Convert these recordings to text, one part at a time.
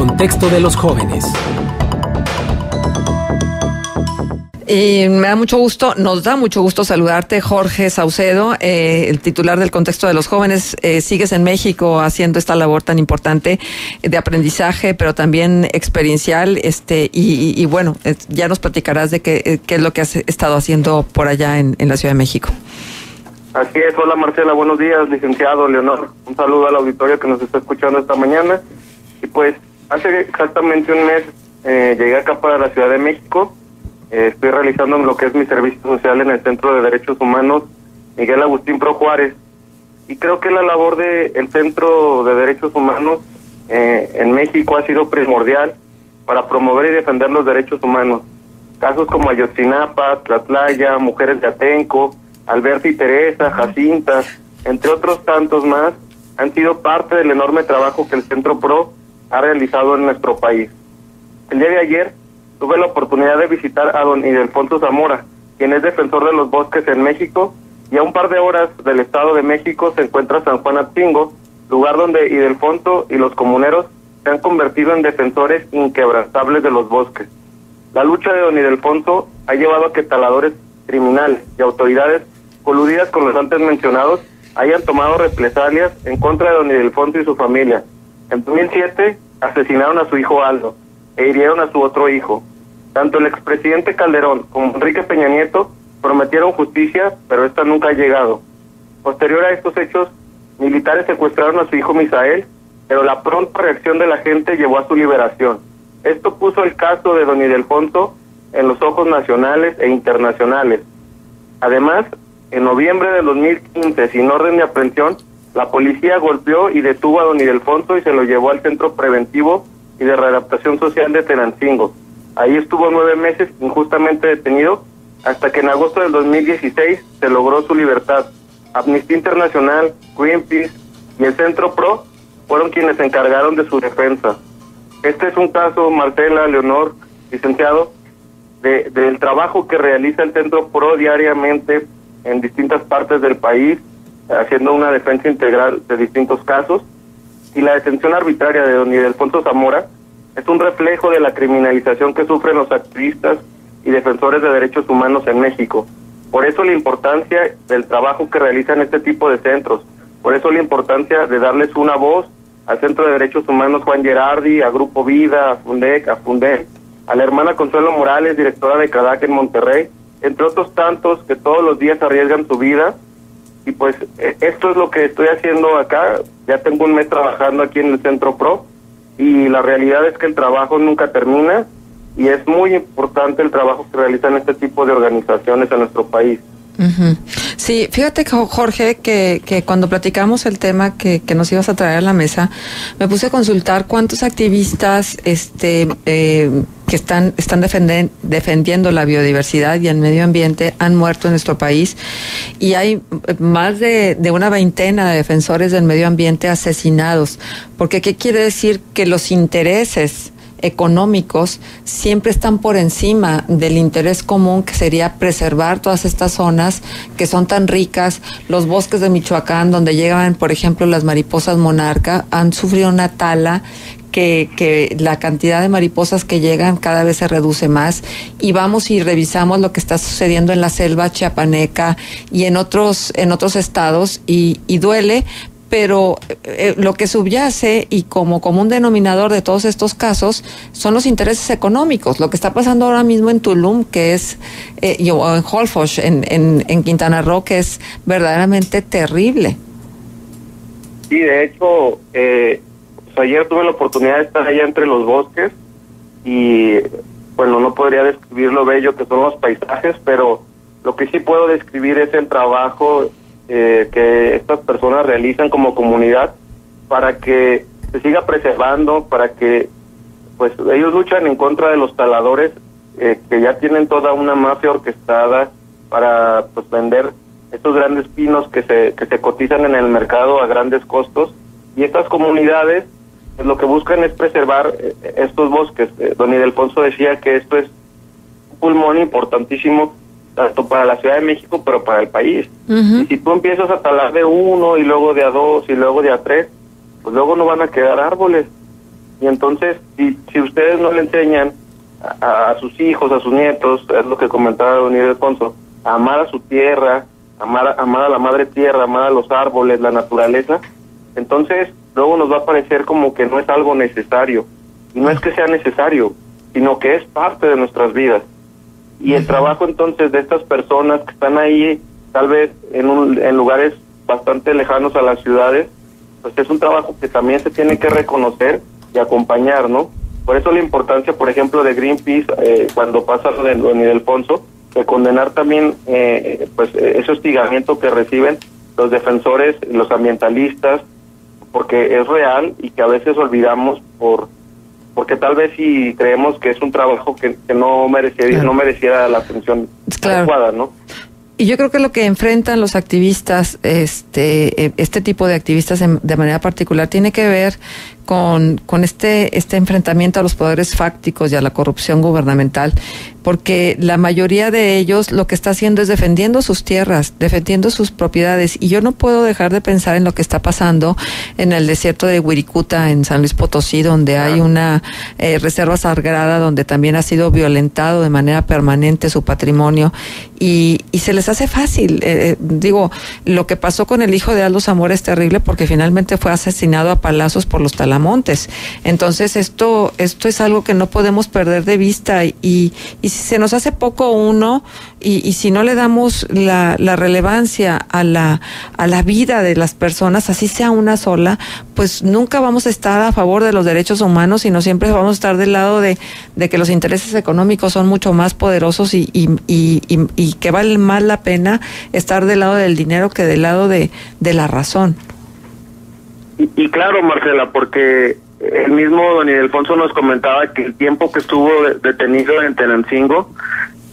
contexto de los jóvenes. Y me da mucho gusto, nos da mucho gusto saludarte, Jorge Saucedo, eh, el titular del contexto de los jóvenes. Eh, sigues en México haciendo esta labor tan importante de aprendizaje, pero también experiencial. Este y, bueno, ya nos platicarás de qué, eh, qué, es lo que has estado haciendo por allá en, en la Ciudad de México. Así es, hola Marcela, buenos días, licenciado Leonor. Un saludo al auditorio que nos está escuchando esta mañana. Y pues, hace exactamente un mes llegué acá para la Ciudad de México eh, estoy realizando lo que es mi servicio social en el Centro de Derechos Humanos Miguel Agustín Pro Juárez. Y creo que la labor del el Centro de Derechos Humanos eh, en México ha sido primordial para promover y defender los derechos humanos. Casos como Ayotzinapa, Tlatlaya, Mujeres de Atenco, Alberto y Teresa, Jacinta, entre otros tantos más, han sido parte del enorme trabajo que el Centro PRO ha realizado en nuestro país. El día de ayer tuve la oportunidad de visitar a don Idelfonso Zamora, quien es defensor de los bosques en México, y a un par de horas del Estado de México se encuentra San Juan Atingo, lugar donde Idelfonso y los comuneros se han convertido en defensores inquebrantables de los bosques. La lucha de don Idelfonso ha llevado a que taladores criminales y autoridades coludidas con los antes mencionados hayan tomado represalias en contra de don Idelfonso y su familia. En 2007 asesinaron a su hijo Aldo e hirieron a su otro hijo. Tanto el expresidente Calderón como Enrique Peña Nieto prometieron justicia, pero esta nunca ha llegado. Posterior a estos hechos, militares secuestraron a su hijo Misael, pero la pronta reacción de la gente llevó a su liberación. Esto puso el caso de don Idelfonso en los ojos nacionales e internacionales. Además, en noviembre de 2015, sin orden de aprehensión, la policía golpeó y detuvo a don Idelfonso y se lo llevó al centro preventivo y de readaptación social de Tenancingo. Ahí estuvo nueve meses injustamente detenido hasta que en agosto del 2016 se logró su libertad. Amnistía Internacional, Greenpeace y el Centro PRO fueron quienes se encargaron de su defensa. Este es un caso, Marcela, Leonor, licenciado, de, del trabajo que realiza el Centro PRO diariamente en distintas partes del país, haciendo una defensa integral de distintos casos. Y la detención arbitraria de don Idelfonso Zamora es un reflejo de la criminalización que sufren los activistas y defensores de derechos humanos en México. Por eso la importancia del trabajo que realizan este tipo de centros. Por eso la importancia de darles una voz al Centro de Derechos Humanos Juan Gerardi, a Grupo Vida, a Fundec, a Fundec, a la hermana Consuelo Morales, directora de CADAC en Monterrey, entre otros tantos que todos los días arriesgan su vida. Y pues e, esto es lo que estoy haciendo acá. Ya tengo un mes trabajando aquí en el Centro PRO y la realidad es que el trabajo nunca termina y es muy importante el trabajo que realizan este tipo de organizaciones en nuestro país. Sí, fíjate Jorge que, que cuando platicamos el tema que, que, nos ibas a traer a la mesa, me puse a consultar cuántos activistas este, eh, que están, están defendiendo la biodiversidad y el medio ambiente han muerto en nuestro país y hay más de, de una veintena de defensores del medio ambiente asesinados. Porque, ¿qué quiere decir? Que los intereses económicos siempre están por encima del interés común que sería preservar todas estas zonas que son tan ricas. Los bosques de Michoacán, donde llegan, por ejemplo, las mariposas monarca, han sufrido una tala que, que, la cantidad de mariposas que llegan cada vez se reduce más y vamos y revisamos lo que está sucediendo en la selva chiapaneca y en otros en otros estados y, y duele pero eh, lo que subyace y como común denominador de todos estos casos son los intereses económicos. Lo que está pasando ahora mismo en Tulum, que es, eh, o en Holfosh, en, en, Quintana Roo, que es verdaderamente terrible. Sí, de hecho, eh, pues ayer tuve la oportunidad de estar allá entre los bosques y, bueno, no podría describir lo bello que son los paisajes, pero lo que sí puedo describir es el trabajo eh, que estas personas realizan como comunidad para que se siga preservando, para que pues ellos luchan en contra de los taladores eh, que ya tienen toda una mafia orquestada para pues vender estos grandes pinos que se, que se cotizan en el mercado a grandes costos. Y estas comunidades pues, lo que buscan es preservar eh, estos bosques. don Idelfonso decía que esto es un pulmón importantísimo tanto para la Ciudad de México, pero para el país. Y si tú empiezas a talar de uno y luego de a dos y luego de a tres, pues luego no van a quedar árboles. Y entonces, si, si ustedes no le enseñan a, sus hijos, a sus nietos, es lo que comentaba Don Alfonso, a amar a su tierra, amar, amar a la madre tierra, amar a los árboles, la naturaleza, entonces luego nos va a parecer como que no es algo necesario. Y no es que sea necesario, sino que es parte de nuestras vidas. Y el trabajo entonces de estas personas que están ahí, tal vez en, un, en lugares bastante lejanos a las ciudades, pues es un trabajo que también se tiene que reconocer y acompañar, ¿no? Por eso la importancia, por ejemplo, de Greenpeace, eh, cuando pasa lo de, lo de Alfonso, de condenar también eh, pues ese hostigamiento que reciben los defensores, los ambientalistas, porque es real y que a veces olvidamos por porque tal vez si creemos que es un trabajo que, no mereciera no mereciera la atención adecuada, ¿no? Y yo creo que lo que enfrentan los activistas, este, eh, este tipo de activistas de manera particular, tiene que ver con, con este, este enfrentamiento a los poderes fácticos y a la corrupción gubernamental, porque la mayoría de ellos lo que está haciendo es defendiendo sus tierras, defendiendo sus propiedades. Y yo no puedo dejar de pensar en lo que está pasando en el desierto de Huiricuta, en San Luis Potosí, donde hay una eh, reserva sagrada, donde también ha sido violentado de manera permanente su patrimonio. Y, y se les hace fácil. Eh, eh, digo, lo que pasó con el hijo de Aldo Zamora es terrible porque finalmente fue asesinado a palazos por los talamos Montes. Entonces esto, esto es algo que no podemos perder de vista y, y si se nos hace poco uno y, si no le damos la, la, relevancia a la, a la vida de las personas, así sea una sola, pues nunca vamos a estar a favor de los derechos humanos, sino siempre vamos a estar del lado de, de que los intereses económicos son mucho más poderosos y, y, y, y que vale más la pena estar del lado del dinero que del lado de, de la razón. Y, claro, Marcela, porque el mismo don Ildefonso nos comentaba que el tiempo que estuvo detenido en Tenancingo,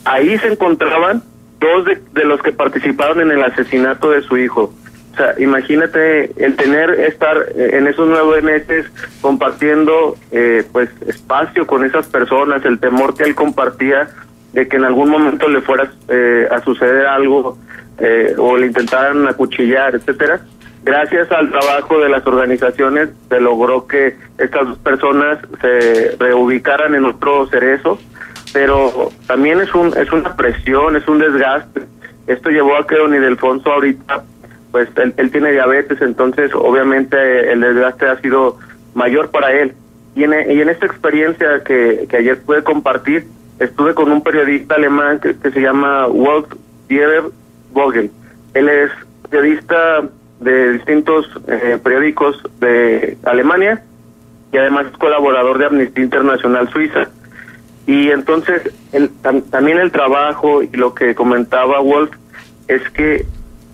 ahí se encontraban dos de, los que participaron en el asesinato de su hijo. O sea, imagínate el tener, estar en esos nueve meses compartiendo eh, pues espacio con esas personas, el temor que él compartía de que en algún momento le fuera eh, a suceder algo eh, o le intentaran acuchillar, etcétera Gracias al trabajo de las organizaciones se logró que estas dos personas se reubicaran en otro cerezo, pero también es un es una presión, es un desgaste. Esto llevó a que Don Ildefonso ahorita, pues él, tiene diabetes, entonces obviamente el desgaste ha sido mayor para él. Y en, y en esta experiencia que, que ayer pude compartir, estuve con un periodista alemán que, se llama Wolf Dieter Vogel. Él es periodista de distintos eh, periódicos de Alemania y además es colaborador de Amnistía Internacional Suiza. Y entonces el, también el trabajo y lo que comentaba Wolf es que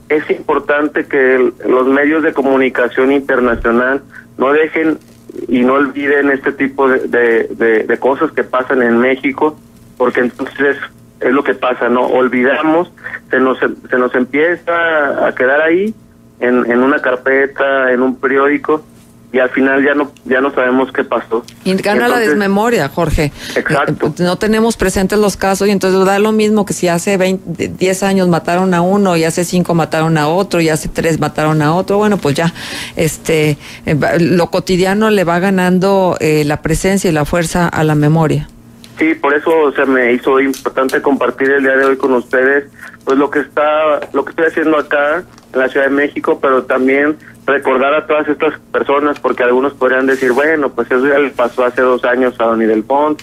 es importante que los medios de comunicación internacional no dejen y no olviden este tipo de, de, de cosas que pasan en México, porque entonces es lo que pasa, ¿no? Olvidamos, se nos, se nos empieza a quedar ahí en, en una carpeta, en un periódico, y al final ya no ya no sabemos qué pasó. Y gana la desmemoria, Jorge. Exacto. No tenemos presentes los casos y entonces da lo mismo que si hace 20, 10 años mataron a uno y hace 5 mataron a otro y hace 3 mataron a otro. Bueno, pues ya este eh, lo cotidiano le va ganando eh, la presencia y la fuerza a la memoria. Sí, por eso se me hizo importante compartir el día de hoy con ustedes pues lo que está lo que estoy haciendo acá en la Ciudad de México, pero también recordar a todas estas personas, porque algunos podrían decir, bueno, pues eso ya le pasó hace dos años a Don Pont,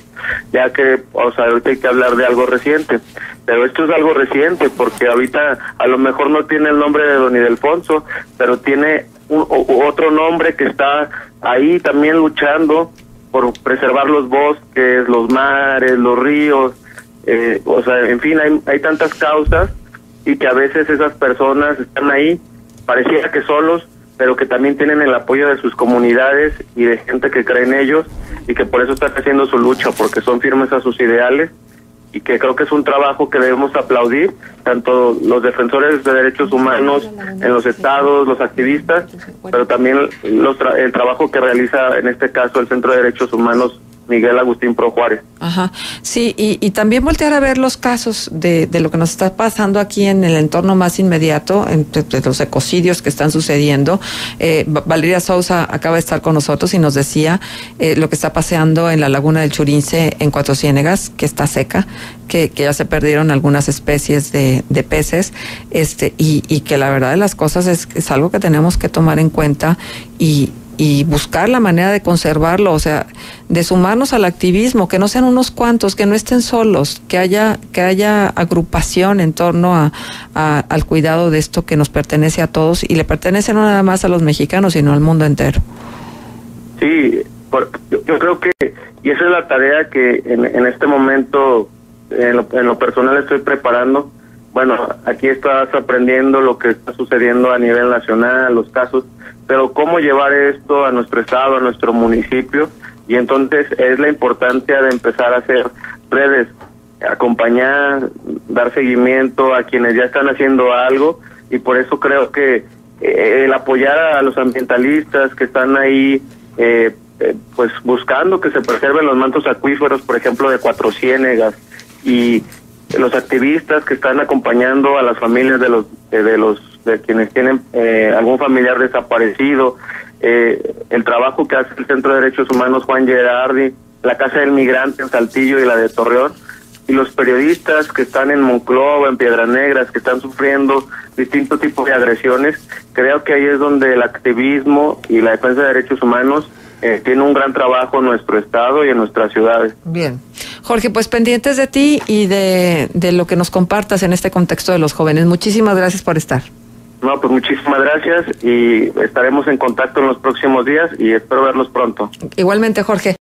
ya que, o sea, ahorita hay que hablar de algo reciente, pero esto es algo reciente, porque ahorita a lo mejor no tiene el nombre de Don Idelfonso, pero tiene un, otro nombre que está ahí también luchando por preservar los bosques, los mares, los ríos, eh, o sea, en fin, hay, hay tantas causas y que a veces esas personas están ahí, pareciera que solos, pero que también tienen el apoyo de sus comunidades y de gente que cree en ellos y que por eso están haciendo su lucha, porque son firmes a sus ideales y que creo que es un trabajo que debemos aplaudir, tanto los defensores de derechos humanos en los estados, los activistas, pero también los el trabajo que realiza en este caso el Centro de Derechos Humanos Miguel Agustín Pro Juárez. Ajá, sí, y, también voltear a ver los casos de, lo que nos está pasando aquí en el entorno más inmediato, entre, los ecocidios que están sucediendo. Eh, Valeria Sousa acaba de estar con nosotros y nos decía eh, lo que está paseando en la laguna del Churince en Cuatro Ciénegas, que está seca, que, ya se perdieron algunas especies de, de peces, este, y, y, que la verdad de las cosas es, es algo que tenemos que tomar en cuenta y, y buscar la manera de conservarlo, o sea, de sumarnos al activismo, que no sean unos cuantos, que no estén solos, que haya, que haya agrupación en torno a, al cuidado de esto que nos pertenece a todos y le pertenece no nada más a los mexicanos, sino al mundo entero. Sí, por, yo, yo, creo que, y esa es la tarea que en, en este momento, en lo, en lo personal estoy preparando, bueno, aquí estás aprendiendo lo que está sucediendo a nivel nacional, los casos, pero cómo llevar esto a nuestro estado, a nuestro municipio, y entonces es la importancia de empezar a hacer redes, acompañar, dar seguimiento a quienes ya están haciendo algo, y por eso creo que eh, el apoyar a los ambientalistas que están ahí, eh, eh, pues buscando que se preserven los mantos acuíferos, por ejemplo, de Cuatro Ciénegas, y los activistas que están acompañando a las familias de los de los de quienes tienen eh, algún familiar desaparecido, eh, el trabajo que hace el Centro de Derechos Humanos Juan Gerardi, la Casa del Migrante en Saltillo y la de Torreón, y los periodistas que están en Monclova, en Piedras Negras, que están sufriendo distintos tipos de agresiones, creo que ahí es donde el activismo y la defensa de derechos humanos eh, tiene un gran trabajo en nuestro estado y en nuestras ciudades. Bien. Jorge, pues pendientes de ti y de, de lo que nos compartas en este contexto de los jóvenes. Muchísimas gracias por estar. No, pues muchísimas gracias y estaremos en contacto en los próximos días y espero verlos pronto. Igualmente, Jorge.